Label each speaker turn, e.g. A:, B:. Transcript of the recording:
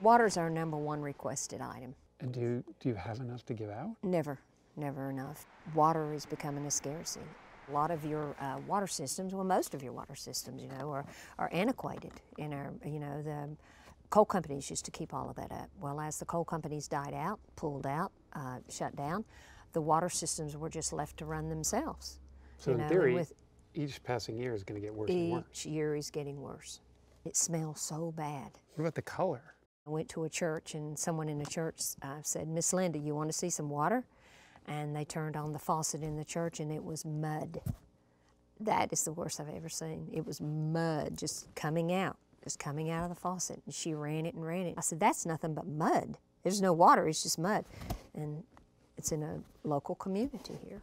A: Water's our number one requested item.
B: And do you, do you have enough to give out?
A: Never, never enough. Water is becoming a scarcity. A lot of your uh, water systems, well, most of your water systems, you know, are, are antiquated. In our, you know, the coal companies used to keep all of that up. Well, as the coal companies died out, pulled out, uh, shut down, the water systems were just left to run themselves.
B: So
A: you
B: in
A: know,
B: theory,
A: with
B: each passing year is going to get worse and worse.
A: each year is getting worse. It smells so bad.
B: What about the color?
A: I went to a church and someone in the church uh, said, Miss Linda, you want to see some water? And they turned on the faucet in the church and it was mud. That is the worst I've ever seen. It was mud just coming out, just coming out of the faucet. And she ran it and ran it. I said, That's nothing but mud. There's no water, it's just mud. And it's in a local community here.